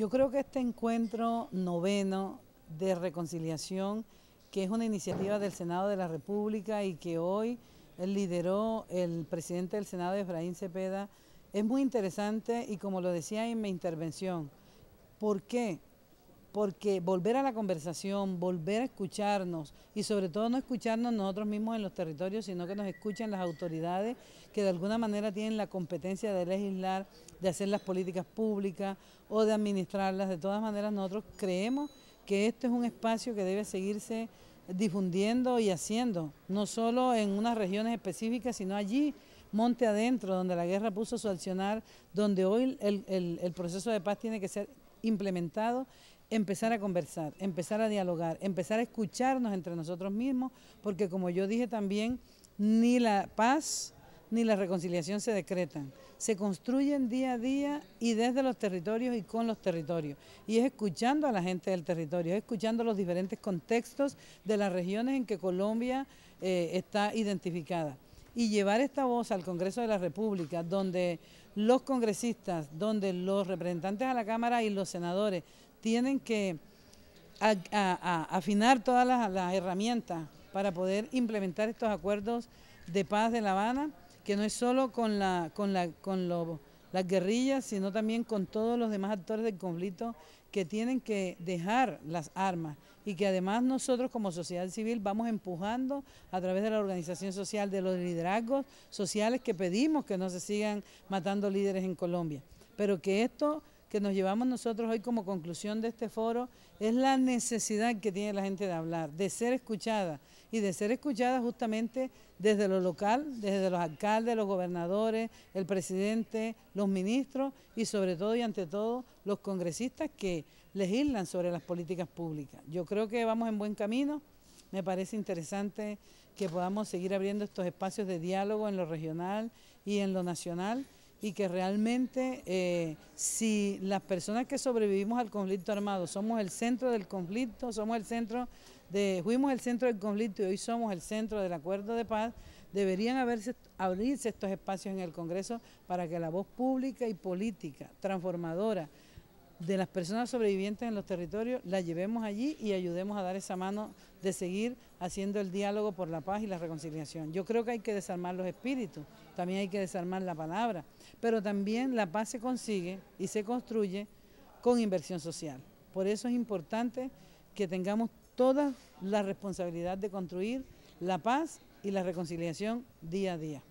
Yo creo que este encuentro noveno de reconciliación, que es una iniciativa del Senado de la República y que hoy lideró el presidente del Senado, Efraín Cepeda, es muy interesante y como lo decía en mi intervención, ¿por qué? Porque volver a la conversación, volver a escucharnos y sobre todo no escucharnos nosotros mismos en los territorios, sino que nos escuchen las autoridades que de alguna manera tienen la competencia de legislar, de hacer las políticas públicas o de administrarlas. De todas maneras, nosotros creemos que este es un espacio que debe seguirse difundiendo y haciendo, no solo en unas regiones específicas, sino allí, monte adentro, donde la guerra puso su accionar, donde hoy el, proceso de paz tiene que ser implementado, empezar a conversar, empezar a dialogar, empezar a escucharnos entre nosotros mismos, porque como yo dije también, ni la paz ni la reconciliación se decretan, se construyen día a día y desde los territorios y con los territorios. Y es escuchando a la gente del territorio, es escuchando los diferentes contextos de las regiones en que Colombia eh, está identificada. Y llevar esta voz al Congreso de la República, donde los congresistas, donde los representantes a la Cámara y los senadores tienen que afinar todas las herramientas para poder implementar estos acuerdos de paz de La Habana que no es solo con, la, con, la, con las guerrillas, sino también con todos los demás actores del conflicto que tienen que dejar las armas y que además nosotros como sociedad civil vamos empujando a través de la organización social, de los liderazgos sociales que pedimos que no se sigan matando líderes en Colombia. Pero que esto que nos llevamos nosotros hoy como conclusión de este foro es la necesidad que tiene la gente de hablar, de ser escuchada y de ser escuchada justamente desde lo local, desde los alcaldes, los gobernadores, el presidente, los ministros y sobre todo y ante todo los congresistas que legislan sobre las políticas públicas. Yo creo que vamos en buen camino, me parece interesante que podamos seguir abriendo estos espacios de diálogo en lo regional y en lo nacional y que realmente eh, si las personas que sobrevivimos al conflicto armado somos el centro del conflicto, somos el centro de, fuimos el centro del conflicto y hoy somos el centro del acuerdo de paz, deberían haberse, abrirse estos espacios en el Congreso para que la voz pública y política transformadora de las personas sobrevivientes en los territorios la llevemos allí y ayudemos a dar esa mano de seguir haciendo el diálogo por la paz y la reconciliación. Yo creo que hay que desarmar los espíritus, también hay que desarmar la palabra, pero también la paz se consigue y se construye con inversión social. Por eso es importante que tengamos toda la responsabilidad de construir la paz y la reconciliación día a día.